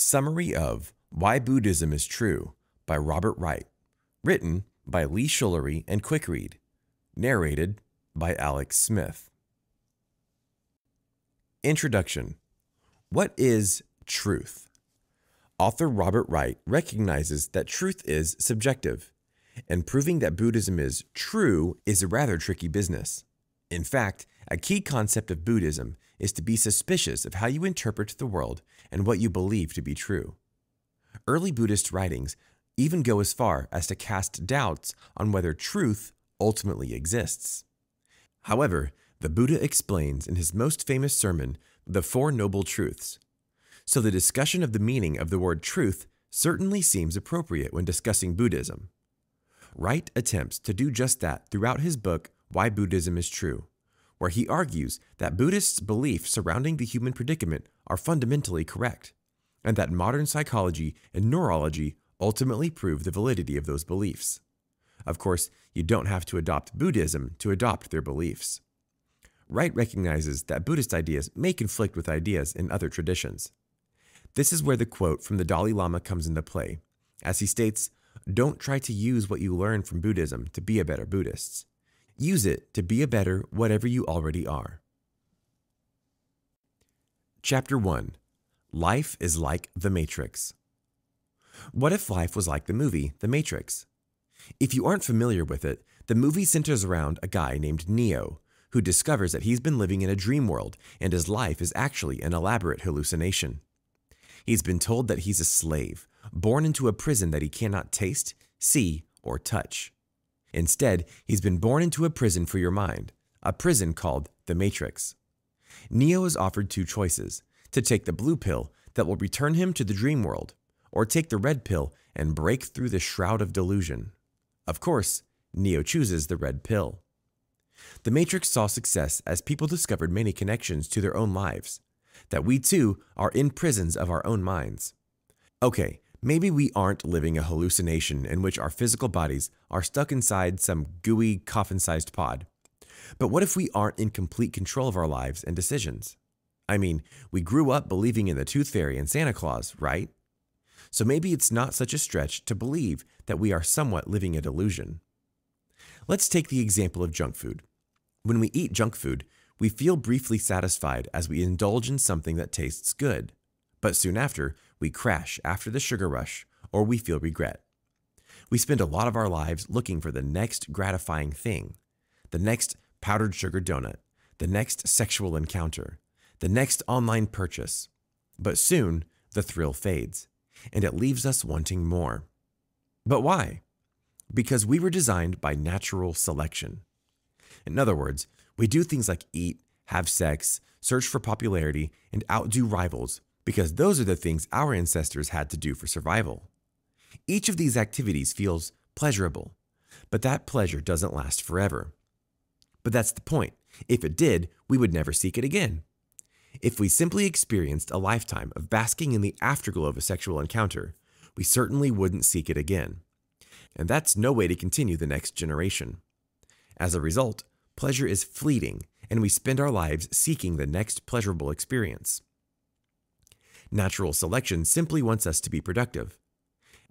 Summary of Why Buddhism is True by Robert Wright. Written by Lee Shollery and Quickread. Narrated by Alex Smith. Introduction What is truth? Author Robert Wright recognizes that truth is subjective, and proving that Buddhism is true is a rather tricky business. In fact, a key concept of Buddhism is to be suspicious of how you interpret the world and what you believe to be true. Early Buddhist writings even go as far as to cast doubts on whether truth ultimately exists. However, the Buddha explains in his most famous sermon the Four Noble Truths. So the discussion of the meaning of the word truth certainly seems appropriate when discussing Buddhism. Wright attempts to do just that throughout his book, Why Buddhism is True where he argues that Buddhists' beliefs surrounding the human predicament are fundamentally correct, and that modern psychology and neurology ultimately prove the validity of those beliefs. Of course, you don't have to adopt Buddhism to adopt their beliefs. Wright recognizes that Buddhist ideas may conflict with ideas in other traditions. This is where the quote from the Dalai Lama comes into play, as he states, Don't try to use what you learn from Buddhism to be a better Buddhist. Use it to be a better whatever you already are. Chapter 1 Life is like The Matrix. What if life was like the movie The Matrix? If you aren't familiar with it, the movie centers around a guy named Neo who discovers that he's been living in a dream world and his life is actually an elaborate hallucination. He's been told that he's a slave, born into a prison that he cannot taste, see, or touch. Instead, he's been born into a prison for your mind, a prison called the Matrix. Neo is offered two choices to take the blue pill that will return him to the dream world, or take the red pill and break through the shroud of delusion. Of course, Neo chooses the red pill. The Matrix saw success as people discovered many connections to their own lives, that we too are in prisons of our own minds. Okay, Maybe we aren't living a hallucination in which our physical bodies are stuck inside some gooey, coffin sized pod. But what if we aren't in complete control of our lives and decisions? I mean, we grew up believing in the Tooth Fairy and Santa Claus, right? So maybe it's not such a stretch to believe that we are somewhat living a delusion. Let's take the example of junk food. When we eat junk food, we feel briefly satisfied as we indulge in something that tastes good. But soon after, we crash after the sugar rush, or we feel regret. We spend a lot of our lives looking for the next gratifying thing, the next powdered sugar donut, the next sexual encounter, the next online purchase. But soon, the thrill fades, and it leaves us wanting more. But why? Because we were designed by natural selection. In other words, we do things like eat, have sex, search for popularity, and outdo rivals because those are the things our ancestors had to do for survival. Each of these activities feels pleasurable, but that pleasure doesn't last forever. But that's the point. If it did, we would never seek it again. If we simply experienced a lifetime of basking in the afterglow of a sexual encounter, we certainly wouldn't seek it again. And that's no way to continue the next generation. As a result, pleasure is fleeting, and we spend our lives seeking the next pleasurable experience. Natural selection simply wants us to be productive.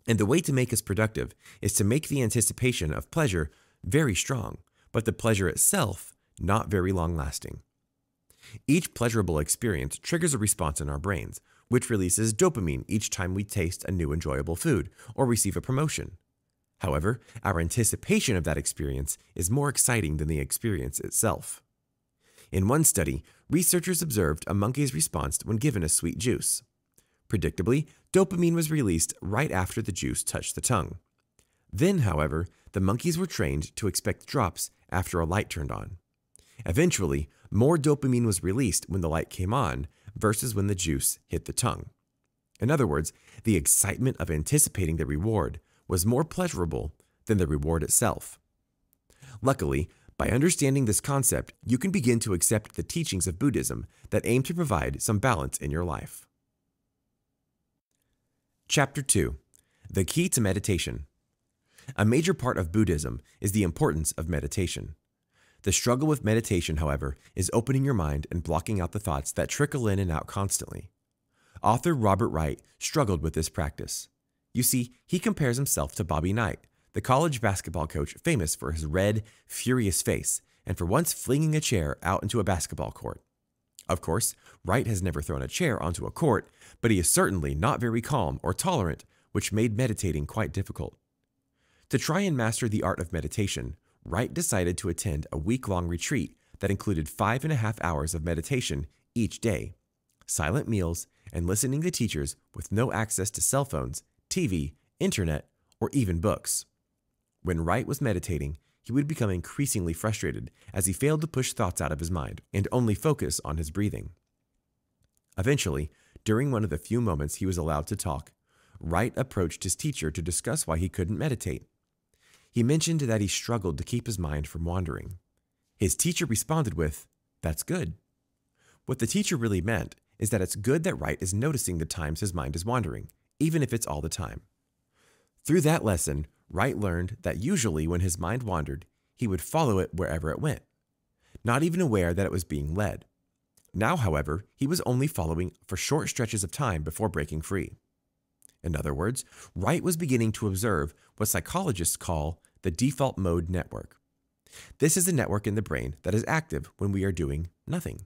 And the way to make us productive is to make the anticipation of pleasure very strong, but the pleasure itself not very long lasting. Each pleasurable experience triggers a response in our brains, which releases dopamine each time we taste a new enjoyable food or receive a promotion. However, our anticipation of that experience is more exciting than the experience itself. In one study, researchers observed a monkey's response when given a sweet juice. Predictably, dopamine was released right after the juice touched the tongue. Then, however, the monkeys were trained to expect drops after a light turned on. Eventually, more dopamine was released when the light came on versus when the juice hit the tongue. In other words, the excitement of anticipating the reward was more pleasurable than the reward itself. Luckily, by understanding this concept, you can begin to accept the teachings of Buddhism that aim to provide some balance in your life. Chapter 2 The Key to Meditation. A major part of Buddhism is the importance of meditation. The struggle with meditation, however, is opening your mind and blocking out the thoughts that trickle in and out constantly. author Robert Wright struggled with this practice. You see, he compares himself to Bobby Knight, the college basketball coach famous for his red, furious face and for once flinging a chair out into a basketball court. Of course, Wright has never thrown a chair onto a court, but he is certainly not very calm or tolerant, which made meditating quite difficult. To try and master the art of meditation, Wright decided to attend a week long retreat that included five and a half hours of meditation each day, silent meals, and listening to teachers with no access to cell phones, TV, internet, or even books. When Wright was meditating, he would become increasingly frustrated as he failed to push thoughts out of his mind and only focus on his breathing. Eventually, during one of the few moments he was allowed to talk, Wright approached his teacher to discuss why he couldn't meditate. He mentioned that he struggled to keep his mind from wandering. His teacher responded with, That's good. What the teacher really meant is that it's good that Wright is noticing the times his mind is wandering, even if it's all the time. Through that lesson, Wright learned that usually when his mind wandered, he would follow it wherever it went, not even aware that it was being led. Now, however, he was only following for short stretches of time before breaking free. In other words, Wright was beginning to observe what psychologists call the default mode network. This is a network in the brain that is active when we are doing nothing.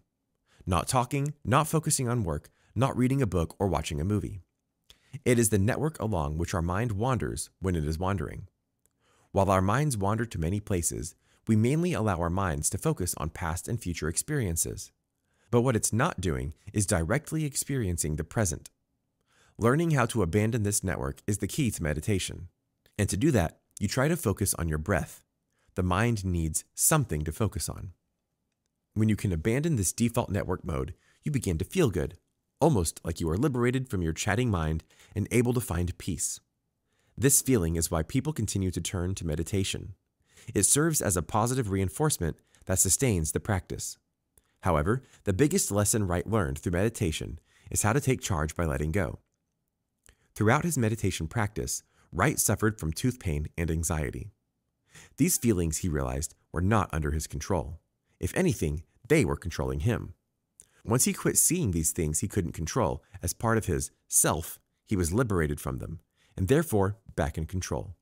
Not talking, not focusing on work, not reading a book or watching a movie. It is the network along which our mind wanders when it is wandering. While our minds wander to many places, we mainly allow our minds to focus on past and future experiences. But what it's not doing is directly experiencing the present. Learning how to abandon this network is the key to meditation. And to do that, you try to focus on your breath. The mind needs something to focus on. When you can abandon this default network mode, you begin to feel good, almost like you are liberated from your chatting mind and able to find peace. This feeling is why people continue to turn to meditation. It serves as a positive reinforcement that sustains the practice. However, the biggest lesson Wright learned through meditation is how to take charge by letting go. Throughout his meditation practice, Wright suffered from tooth pain and anxiety. These feelings, he realized, were not under his control. If anything, they were controlling him. Once he quit seeing these things he couldn't control as part of his self, he was liberated from them, and therefore back in control.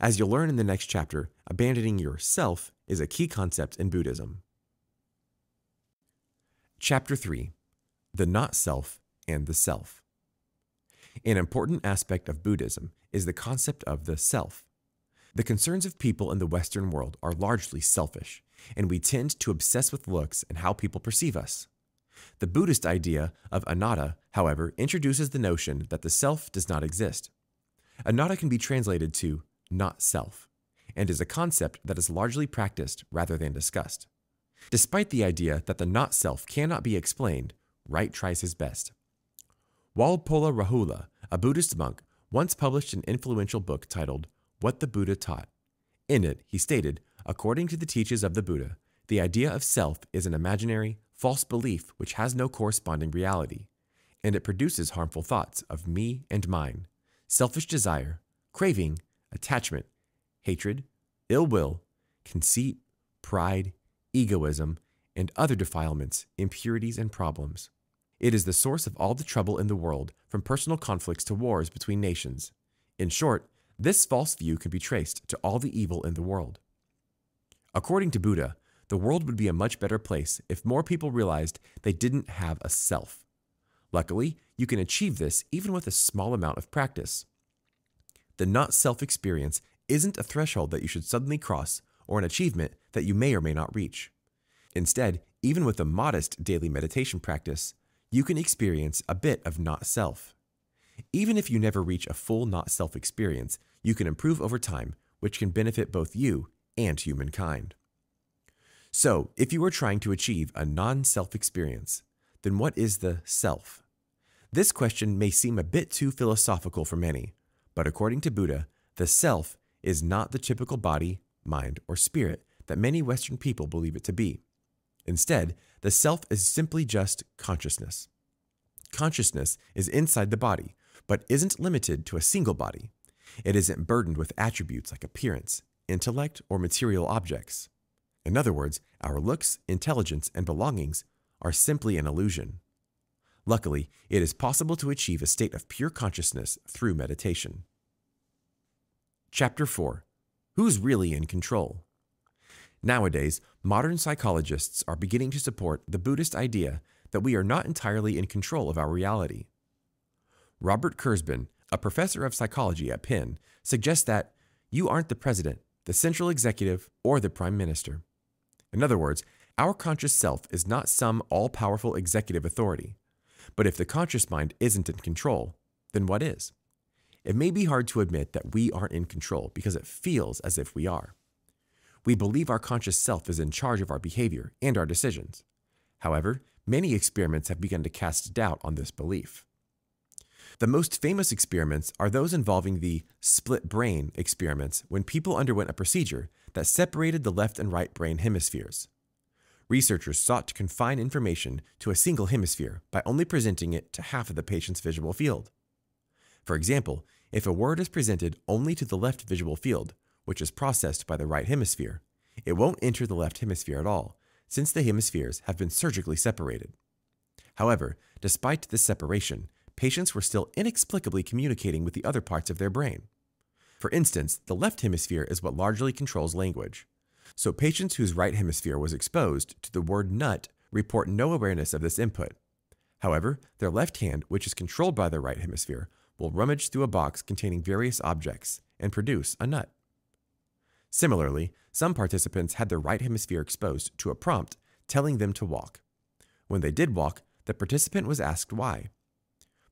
As you'll learn in the next chapter, abandoning yourself is a key concept in Buddhism. Chapter 3 The Not Self and the Self. An important aspect of Buddhism is the concept of the self. The concerns of people in the Western world are largely selfish, and we tend to obsess with looks and how people perceive us. The Buddhist idea of anatta, however, introduces the notion that the self does not exist. Anatta can be translated to not self, and is a concept that is largely practiced rather than discussed. Despite the idea that the not self cannot be explained, Wright tries his best. Walpola Rahula, a Buddhist monk, once published an influential book titled What the Buddha Taught. In it, he stated, according to the teachings of the Buddha, the idea of self is an imaginary, false belief which has no corresponding reality, and it produces harmful thoughts of me and mine, selfish desire, craving, attachment, hatred, ill will, conceit, pride, egoism, and other defilements, impurities, and problems. It is the source of all the trouble in the world, from personal conflicts to wars between nations. In short, this false view can be traced to all the evil in the world. According to Buddha, the world would be a much better place if more people realized they didn't have a self. Luckily, you can achieve this even with a small amount of practice. The not self experience isn't a threshold that you should suddenly cross or an achievement that you may or may not reach. Instead, even with a modest daily meditation practice, you can experience a bit of not self. Even if you never reach a full not self experience, you can improve over time, which can benefit both you and humankind. So, if you are trying to achieve a non self experience, then what is the self? This question may seem a bit too philosophical for many, but according to Buddha, the self is not the typical body, mind, or spirit that many Western people believe it to be. Instead, the self is simply just consciousness. Consciousness is inside the body, but isn't limited to a single body. It isn't burdened with attributes like appearance, intellect, or material objects. In other words, our looks, intelligence, and belongings are simply an illusion. Luckily, it is possible to achieve a state of pure consciousness through meditation. Chapter 4 Who's Really in Control? Nowadays, modern psychologists are beginning to support the Buddhist idea that we are not entirely in control of our reality. Robert Kurzban, a professor of psychology at Penn, suggests that you aren't the president, the central executive, or the prime minister. In other words, our conscious self is not some all powerful executive authority. But if the conscious mind isn't in control, then what is? It may be hard to admit that we aren't in control because it feels as if we are. We believe our conscious self is in charge of our behavior and our decisions. However, many experiments have begun to cast doubt on this belief. The most famous experiments are those involving the split brain experiments when people underwent a procedure that separated the left and right brain hemispheres. Researchers sought to confine information to a single hemisphere by only presenting it to half of the patient's visual field. For example, if a word is presented only to the left visual field, which is processed by the right hemisphere, it won't enter the left hemisphere at all, since the hemispheres have been surgically separated. However, despite this separation, patients were still inexplicably communicating with the other parts of their brain. For instance, the left hemisphere is what largely controls language. So patients whose right hemisphere was exposed to the word nut report no awareness of this input. However, their left hand, which is controlled by their right hemisphere, will rummage through a box containing various objects and produce a nut. Similarly, some participants had their right hemisphere exposed to a prompt telling them to walk. When they did walk, the participant was asked why.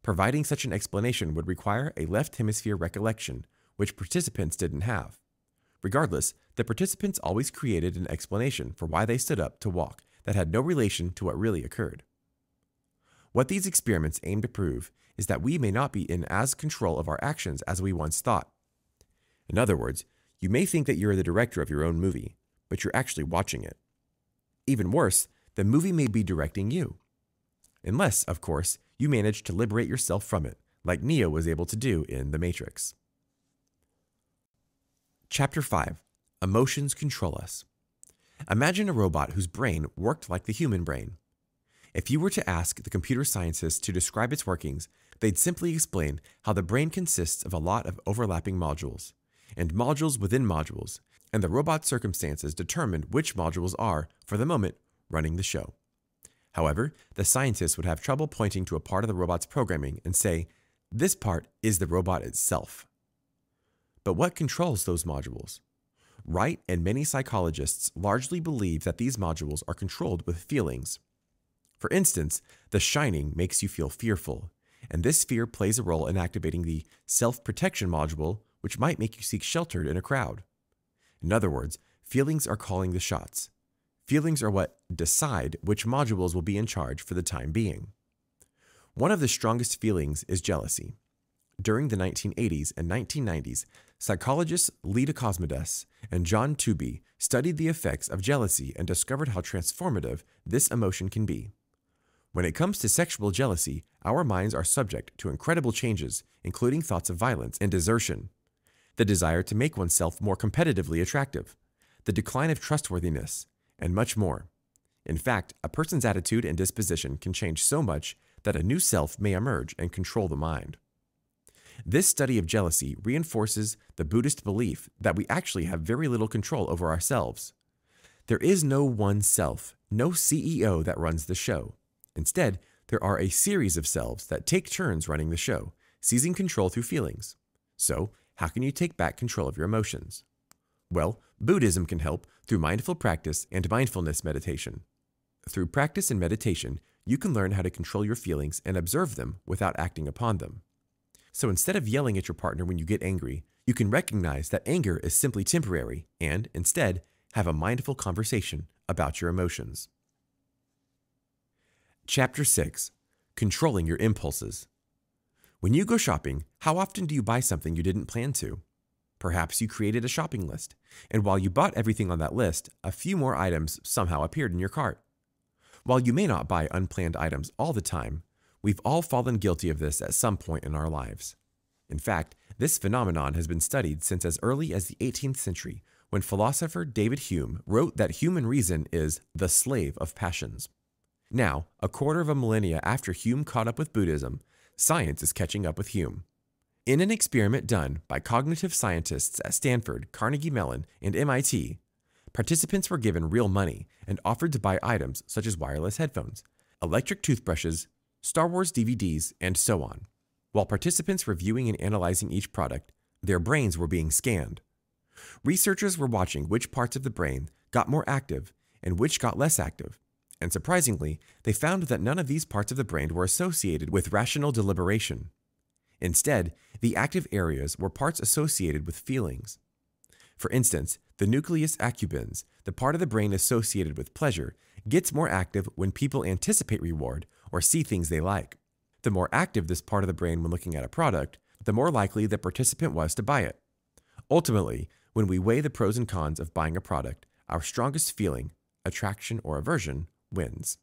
Providing such an explanation would require a left hemisphere recollection, which participants didn't have. Regardless, the participants always created an explanation for why they stood up to walk that had no relation to what really occurred. What these experiments aim to prove is that we may not be in as control of our actions as we once thought. In other words, you may think that you're the director of your own movie, but you're actually watching it. Even worse, the movie may be directing you. Unless, of course, you manage to liberate yourself from it, like Neo was able to do in The Matrix. Chapter 5 Emotions Control Us. Imagine a robot whose brain worked like the human brain. If you were to ask the computer scientists to describe its workings, they'd simply explain how the brain consists of a lot of overlapping modules, and modules within modules, and the robot's circumstances determine which modules are, for the moment, running the show. However, the scientists would have trouble pointing to a part of the robot's programming and say, this part is the robot itself. But what controls those modules? Wright and many psychologists largely believe that these modules are controlled with feelings, for instance, The Shining makes you feel fearful, and this fear plays a role in activating the self protection module, which might make you seek shelter in a crowd. In other words, feelings are calling the shots. Feelings are what decide which modules will be in charge for the time being. One of the strongest feelings is jealousy. During the 1980s and 1990s, psychologists Leda Cosmides and John Tooby studied the effects of jealousy and discovered how transformative this emotion can be. When it comes to sexual jealousy, our minds are subject to incredible changes, including thoughts of violence and desertion, the desire to make oneself more competitively attractive, the decline of trustworthiness, and much more. In fact, a person's attitude and disposition can change so much that a new self may emerge and control the mind. This study of jealousy reinforces the Buddhist belief that we actually have very little control over ourselves. There is no one self, no CEO that runs the show. Instead, there are a series of selves that take turns running the show, seizing control through feelings. So, how can you take back control of your emotions? Well, Buddhism can help through mindful practice and mindfulness meditation. Through practice and meditation, you can learn how to control your feelings and observe them without acting upon them. So instead of yelling at your partner when you get angry, you can recognize that anger is simply temporary and, instead, have a mindful conversation about your emotions. Chapter 6 Controlling Your Impulses. When you go shopping, how often do you buy something you didn't plan to? Perhaps you created a shopping list, and while you bought everything on that list, a few more items somehow appeared in your cart. While you may not buy unplanned items all the time, we've all fallen guilty of this at some point in our lives. In fact, this phenomenon has been studied since as early as the 18th century, when philosopher David Hume wrote that human reason is the slave of passions. Now, a quarter of a millennia after Hume caught up with Buddhism, science is catching up with Hume. In an experiment done by cognitive scientists at Stanford, Carnegie Mellon, and MIT, participants were given real money and offered to buy items such as wireless headphones, electric toothbrushes, Star Wars DVDs, and so on. While participants were viewing and analyzing each product, their brains were being scanned. Researchers were watching which parts of the brain got more active and which got less active, and surprisingly, they found that none of these parts of the brain were associated with rational deliberation. Instead, the active areas were parts associated with feelings. For instance, the nucleus accumbens, the part of the brain associated with pleasure, gets more active when people anticipate reward or see things they like. The more active this part of the brain when looking at a product, the more likely the participant was to buy it. Ultimately, when we weigh the pros and cons of buying a product, our strongest feeling, attraction or aversion, wins.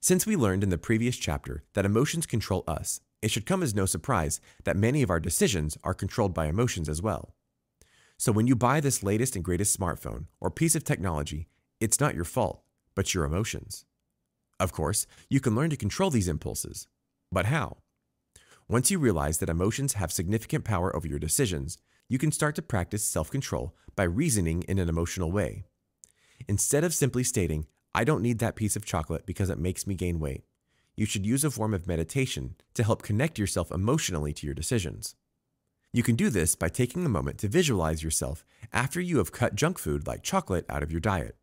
Since we learned in the previous chapter that emotions control us, it should come as no surprise that many of our decisions are controlled by emotions as well. So when you buy this latest and greatest smartphone or piece of technology, it's not your fault, but your emotions. Of course, you can learn to control these impulses. But how? Once you realize that emotions have significant power over your decisions, you can start to practice self control by reasoning in an emotional way. Instead of simply stating, I don't need that piece of chocolate because it makes me gain weight, you should use a form of meditation to help connect yourself emotionally to your decisions. You can do this by taking a moment to visualize yourself after you have cut junk food like chocolate out of your diet.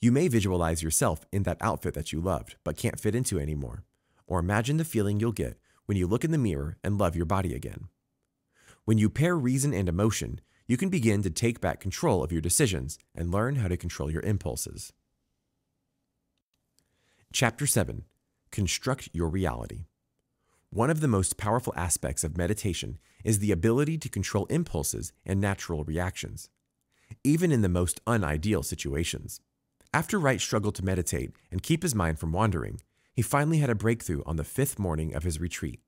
You may visualize yourself in that outfit that you loved but can't fit into anymore, or imagine the feeling you'll get when you look in the mirror and love your body again. When you pair reason and emotion, you can begin to take back control of your decisions and learn how to control your impulses. Chapter 7 Construct Your Reality. One of the most powerful aspects of meditation is the ability to control impulses and natural reactions, even in the most unideal situations. After Wright struggled to meditate and keep his mind from wandering, he finally had a breakthrough on the fifth morning of his retreat.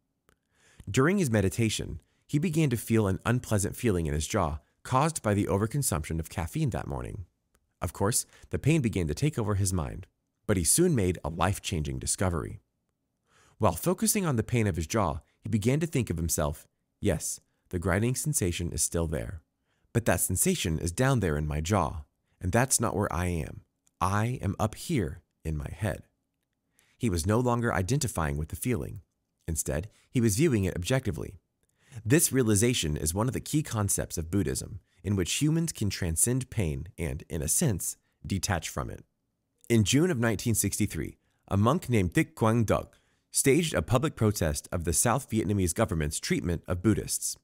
During his meditation, he began to feel an unpleasant feeling in his jaw caused by the overconsumption of caffeine that morning. Of course, the pain began to take over his mind, but he soon made a life changing discovery. While focusing on the pain of his jaw, he began to think of himself yes, the grinding sensation is still there, but that sensation is down there in my jaw, and that's not where I am. I am up here in my head. He was no longer identifying with the feeling. Instead, he was viewing it objectively. This realization is one of the key concepts of Buddhism, in which humans can transcend pain and, in a sense, detach from it. In June of 1963, a monk named Thich Quang Duc staged a public protest of the South Vietnamese government's treatment of Buddhists.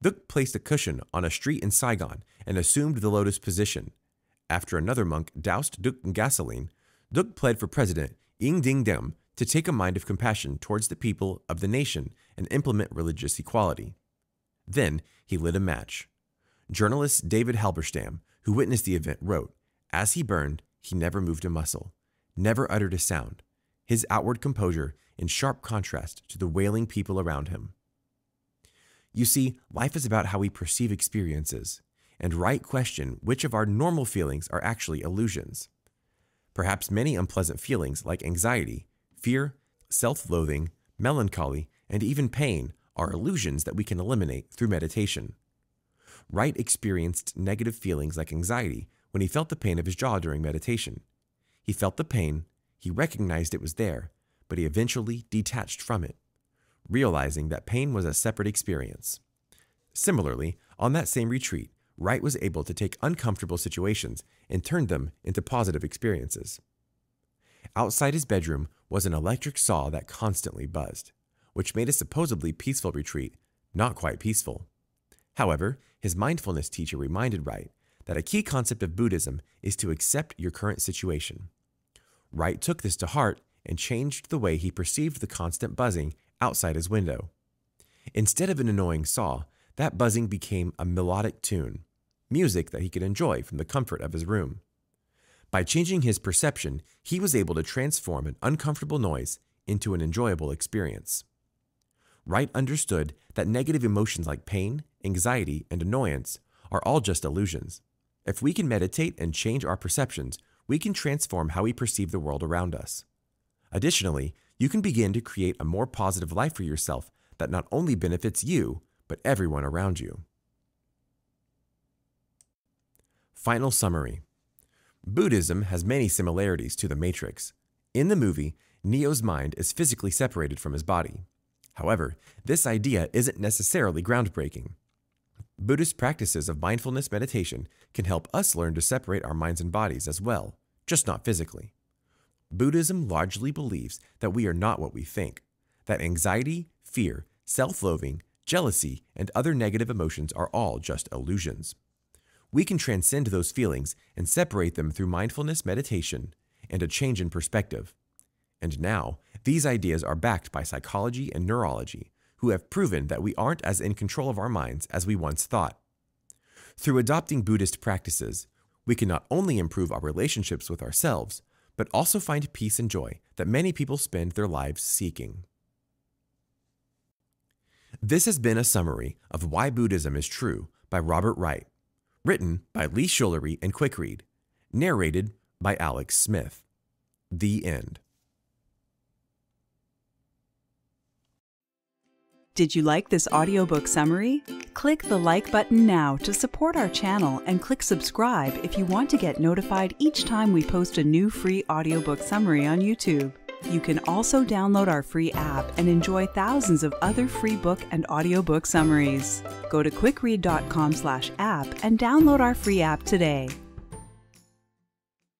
Duc placed a cushion on a street in Saigon and assumed the lotus position. After another monk doused Duc in gasoline, Duc pled for President Ngo Dinh Diem to take a mind of compassion towards the people of the nation and implement religious equality. Then he lit a match. Journalist David Halberstam, who witnessed the event, wrote, As he burned, he never moved a muscle, never uttered a sound, his outward composure in sharp contrast to the wailing people around him. You see, life is about how we perceive experiences, and Wright question which of our normal feelings are actually illusions. Perhaps many unpleasant feelings like anxiety, fear, self loathing, melancholy, and even pain are illusions that we can eliminate through meditation. Wright experienced negative feelings like anxiety when he felt the pain of his jaw during meditation. He felt the pain, he recognized it was there, but he eventually detached from it, realizing that pain was a separate experience. Similarly, on that same retreat, Wright was able to take uncomfortable situations and turn them into positive experiences. Outside his bedroom was an electric saw that constantly buzzed, which made a supposedly peaceful retreat not quite peaceful. However, his mindfulness teacher reminded Wright that a key concept of Buddhism is to accept your current situation. Wright took this to heart and changed the way he perceived the constant buzzing outside his window. Instead of an annoying saw, that buzzing became a melodic tune, music that he could enjoy from the comfort of his room. By changing his perception, he was able to transform an uncomfortable noise into an enjoyable experience. Wright understood that negative emotions like pain, anxiety, and annoyance are all just illusions. If we can meditate and change our perceptions, we can transform how we perceive the world around us. Additionally, you can begin to create a more positive life for yourself that not only benefits you, but everyone around you. Final summary Buddhism has many similarities to the Matrix. In the movie, Neo's mind is physically separated from his body. However, this idea isn't necessarily groundbreaking. Buddhist practices of mindfulness meditation can help us learn to separate our minds and bodies as well, just not physically. Buddhism largely believes that we are not what we think, that anxiety, fear, self loathing, jealousy, and other negative emotions are all just illusions. We can transcend those feelings and separate them through mindfulness meditation and a change in perspective. And now, these ideas are backed by psychology and neurology, who have proven that we aren't as in control of our minds as we once thought. Through adopting Buddhist practices, we can not only improve our relationships with ourselves, but also find peace and joy that many people spend their lives seeking. This has been a summary of Why Buddhism is True by Robert Wright, written by Lee Shollery and Quickread, narrated by Alex Smith. The end. Did you like this audiobook summary? Click the like button now to support our channel and click subscribe if you want to get notified each time we post a new free audiobook summary on YouTube. You can also download our free app and enjoy thousands of other free book and audiobook summaries. Go to quickread.com/app and download our free app today.